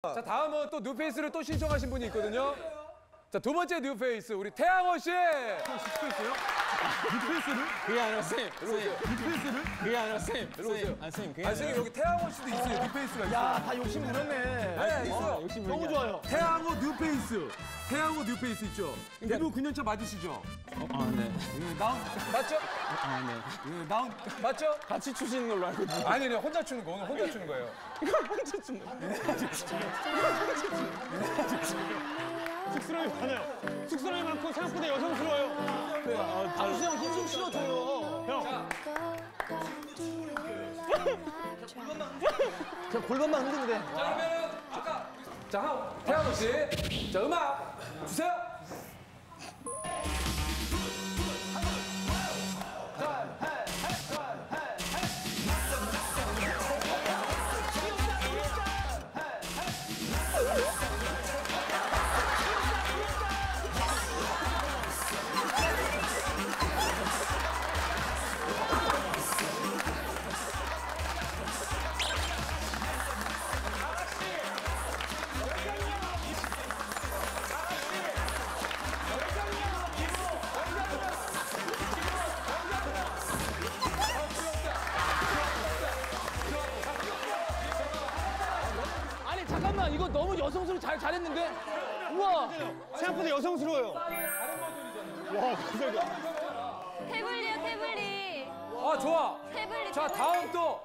자 다음은 또 뉴페이스를 또 신청하신 분이 있거든요. 자 두 번째 뉴페이스 우리 태양호 씨. 그게 아니라 쌤, 쌤. 그게 아니라 쌤. 쌤. 아, 쌤, 그게 아 아니라 지금 여기 태양호 씨도 있어요. 뉴페이스가 있어요. 야, 다 욕심 부렸네. 네 있어요. 욕심 너무. 좋아요. 태양호 뉴페이스. 태양호 뉴페이스 있죠. 데뷔 9년차 맞으시죠? 어, 아, 네. 예, 나온 맞죠? 아, 네. 예, 나온 맞죠? 같이 추시는 걸로 알고 있는데. 아니 아니 혼자 추는 거 오늘 혼자 추는 거예요. 혼자 추는 거. 쑥스러움이 많아요. 쑥스러움이 많고 생각보다 여성스러워요. 당수 형힘좀 실어줘요. 형. 그냥 골반만 흔들면 돼. 자 그러면은 아까 자 한- 태양호 씨, 자 음악 주세요. 잠깐만 이거 너무 여성스러워 잘 잘했는데. 우와. 생각보다 여성스러워요. 태블리요 태블리 아 좋아. 태블리 자 태블리. 다음 또